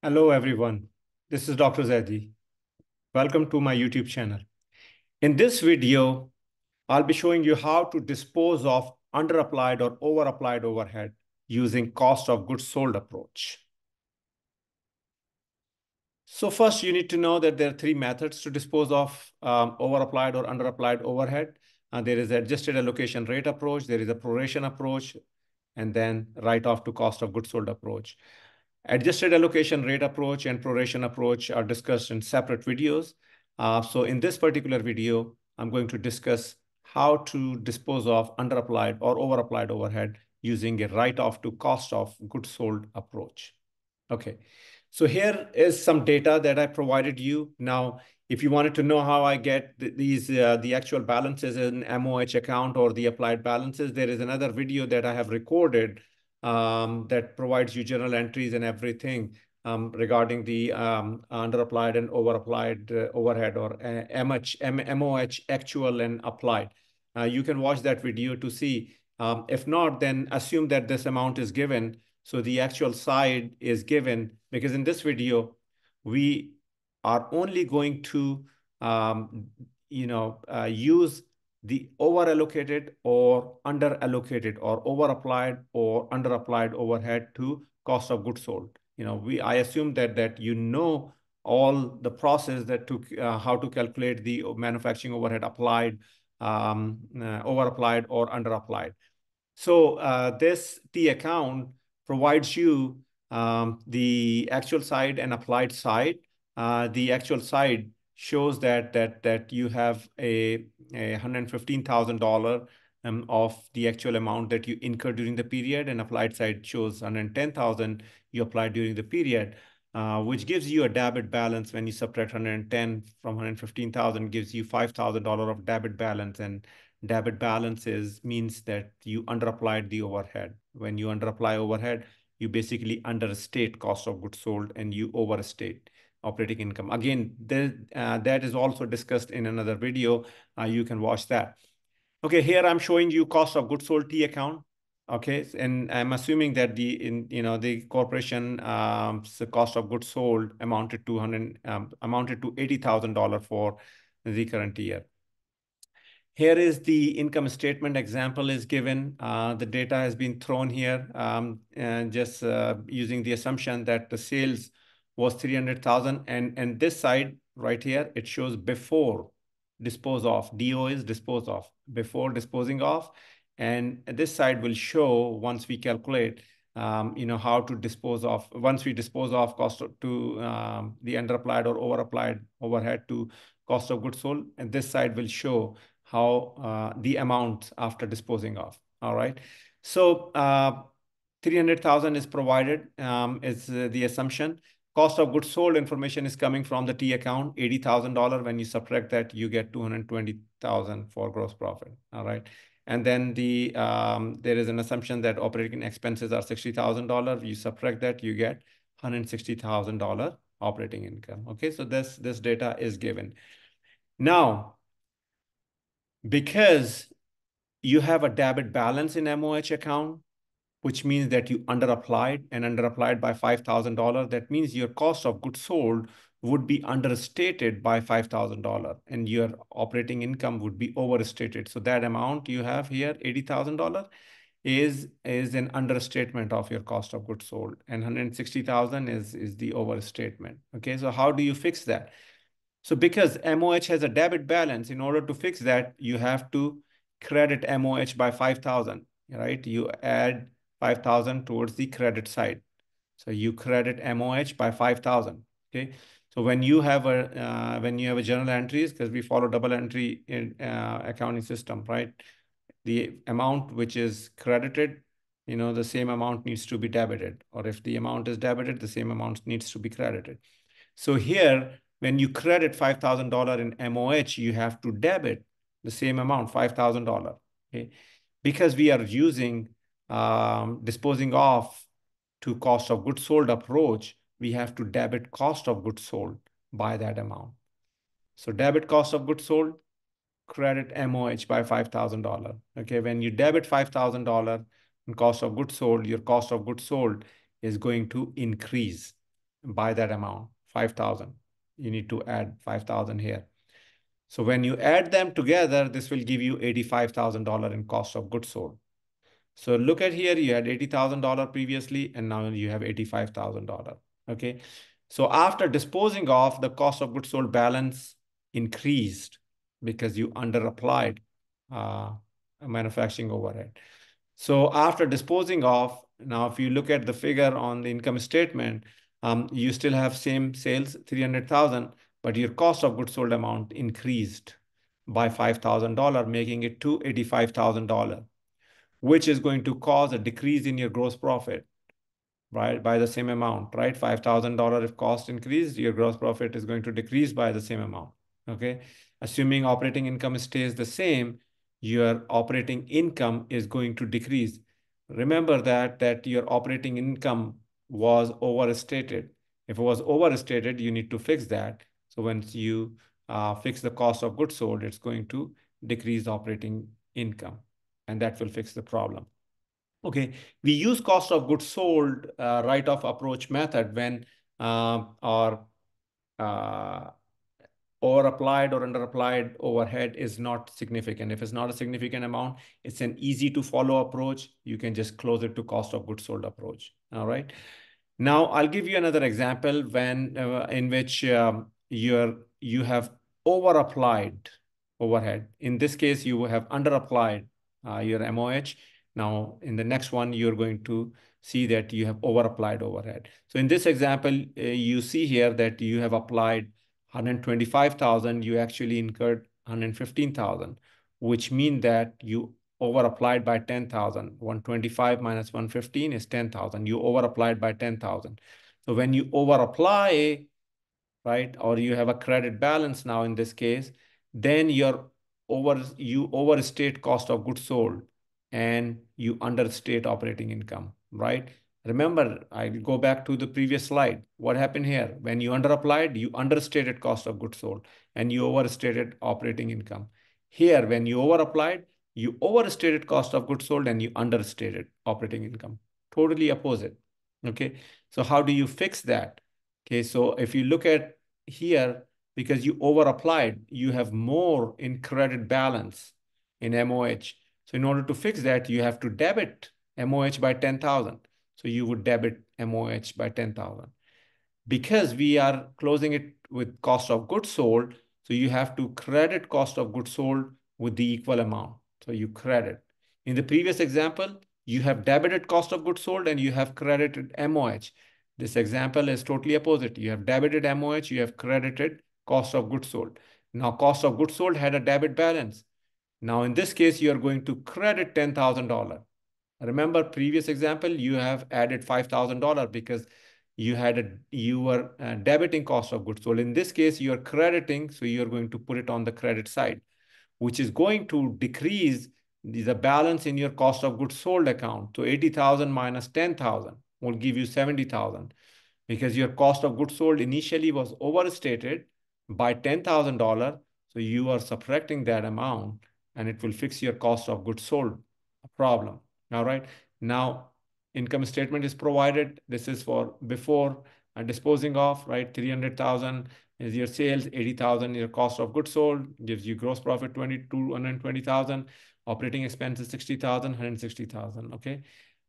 Hello, everyone. This is Dr. Zaidi. Welcome to my YouTube channel. In this video, I'll be showing you how to dispose of underapplied or overapplied overhead using cost of goods sold approach. So first, you need to know that there are three methods to dispose of um, overapplied or underapplied overhead. Uh, there is adjusted allocation rate approach, there is a proration approach, and then write-off to cost of goods sold approach. Adjusted allocation rate approach and proration approach are discussed in separate videos. Uh, so in this particular video, I'm going to discuss how to dispose of underapplied or overapplied overhead using a write-off to cost of goods sold approach. Okay, so here is some data that I provided you. Now, if you wanted to know how I get these uh, the actual balances in MOH account or the applied balances, there is another video that I have recorded um, that provides you journal entries and everything um, regarding the um, underapplied and overapplied uh, overhead or uh, MH, M MOH actual and applied. Uh, you can watch that video to see. Um, if not, then assume that this amount is given. So the actual side is given because in this video, we are only going to um, you know, uh, use the over allocated or under allocated or over applied or under applied overhead to cost of goods sold. You know, we I assume that that you know all the process that took uh, how to calculate the manufacturing overhead applied, um, uh, over applied or under applied. So uh, this T account provides you um, the actual side and applied side. Uh, the actual side shows that that that you have a, a $115,000 um, of the actual amount that you incur during the period, and applied side shows 110,000 you applied during the period, uh, which gives you a debit balance when you subtract 110 from 115,000 gives you $5,000 of debit balance, and debit balances means that you underapplied the overhead. When you underapply overhead, you basically understate cost of goods sold and you overstate operating income. Again, there, uh, that is also discussed in another video. Uh, you can watch that. Okay, here I'm showing you cost of goods sold T account. Okay, and I'm assuming that the in you know the corporation um, the cost of goods sold amounted to hundred um, amounted to eighty thousand dollar for the current year. Here is the income statement example is given. Uh, the data has been thrown here, um, and just uh, using the assumption that the sales was 300,000. And, and this side right here, it shows before dispose of. DO is dispose of, before disposing of. And this side will show once we calculate, um, you know, how to dispose of, once we dispose of cost to um, the underapplied or overapplied overhead to cost of goods sold. And this side will show how uh, the amount after disposing of. All right. So uh, 300,000 is provided um, is uh, the assumption. Cost of goods sold information is coming from the T account, $80,000. When you subtract that, you get 220,000 for gross profit. All right. And then the um, there is an assumption that operating expenses are $60,000. You subtract that, you get $160,000 operating income. Okay, so this, this data is given. Now, because you have a debit balance in MOH account, which means that you underapplied and underapplied by $5,000. That means your cost of goods sold would be understated by $5,000 and your operating income would be overstated. So that amount you have here, $80,000, is, is an understatement of your cost of goods sold and 160,000 is, is the overstatement. Okay, so how do you fix that? So because MOH has a debit balance, in order to fix that, you have to credit MOH by 5,000, right? You add 5,000 towards the credit side. So you credit MOH by 5,000, okay? So when you have a, uh, when you have a journal entries, because we follow double entry in, uh, accounting system, right? The amount which is credited, you know, the same amount needs to be debited. Or if the amount is debited, the same amount needs to be credited. So here, when you credit $5,000 in MOH, you have to debit the same amount, $5,000, okay? Because we are using um, disposing off to cost of goods sold approach, we have to debit cost of goods sold by that amount. So debit cost of goods sold, credit MOH by $5,000. Okay, when you debit $5,000 in cost of goods sold, your cost of goods sold is going to increase. by that amount, 5,000. You need to add 5,000 here. So when you add them together, this will give you $85,000 in cost of goods sold. So look at here, you had $80,000 previously, and now you have $85,000, okay? So after disposing of, the cost of goods sold balance increased because you underapplied uh, manufacturing overhead. So after disposing of, now if you look at the figure on the income statement, um, you still have same sales, 300,000, but your cost of goods sold amount increased by $5,000, making it $285,000, which is going to cause a decrease in your gross profit, right? By the same amount, right? $5,000 if cost increased, your gross profit is going to decrease by the same amount, okay? Assuming operating income stays the same, your operating income is going to decrease. Remember that, that your operating income was overstated. If it was overstated, you need to fix that. So once you uh, fix the cost of goods sold, it's going to decrease operating income, and that will fix the problem. Okay, we use cost of goods sold uh, write-off approach method when uh, our uh, over applied or under applied overhead is not significant. If it's not a significant amount, it's an easy to follow approach. You can just close it to cost of goods sold approach. All right. Now I'll give you another example when uh, in which um, you're you have over applied overhead. In this case, you have under applied uh, your MOH. Now in the next one, you're going to see that you have over applied overhead. So in this example, uh, you see here that you have applied 125,000, you actually incurred 115,000, which mean that you over applied by 10,000. 125 minus 115 is 10,000. You over applied by 10,000. So when you over apply, right, or you have a credit balance now in this case, then you're over you overstate cost of goods sold and you understate operating income, right? Remember, I go back to the previous slide. What happened here? When you underapplied, you understated cost of goods sold and you overstated operating income. Here, when you overapplied, you overstated cost of goods sold and you understated operating income. Totally opposite. Okay. So how do you fix that? Okay. So if you look at here, because you overapplied, you have more in credit balance in MOH. So in order to fix that, you have to debit MOH by 10,000. So you would debit MOH by 10,000. Because we are closing it with cost of goods sold, so you have to credit cost of goods sold with the equal amount. So you credit. In the previous example, you have debited cost of goods sold and you have credited MOH. This example is totally opposite. You have debited MOH, you have credited cost of goods sold. Now cost of goods sold had a debit balance. Now in this case, you are going to credit $10,000. Remember previous example, you have added $5,000 because you had a you were uh, debiting cost of goods sold. In this case, you are crediting, so you're going to put it on the credit side, which is going to decrease the balance in your cost of goods sold account. So 80,000 minus 10,000 will give you 70,000 because your cost of goods sold initially was overstated by $10,000. So you are subtracting that amount and it will fix your cost of goods sold problem. All right. Now, income statement is provided. This is for before and disposing of, right? 300,000 is your sales, 80,000 your cost of goods sold, gives you gross profit 220,000, operating expenses 60,000, 160,000, okay?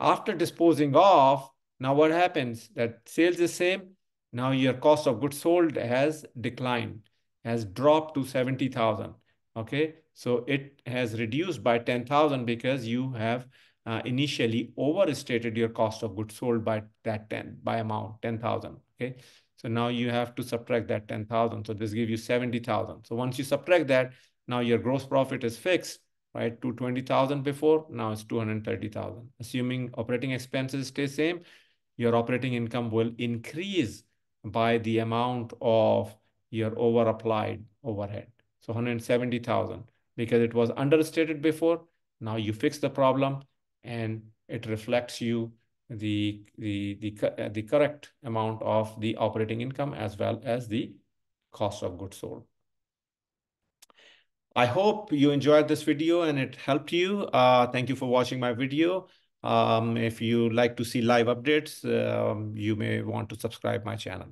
After disposing of, now what happens? That sales is same. Now your cost of goods sold has declined, has dropped to 70,000, okay? So it has reduced by 10,000 because you have uh, initially overstated your cost of goods sold by that 10 by amount 10,000 okay? So now you have to subtract that 10,000 so this gives you 70,000 so once you subtract that now your gross profit is fixed right? 220,000 before now it's 230,000 assuming operating expenses stay same your operating income will increase by the amount of your over applied overhead so 170,000 because it was understated before now you fix the problem and it reflects you the, the, the, uh, the correct amount of the operating income as well as the cost of goods sold. I hope you enjoyed this video and it helped you. Uh, thank you for watching my video. Um, if you like to see live updates, um, you may want to subscribe my channel.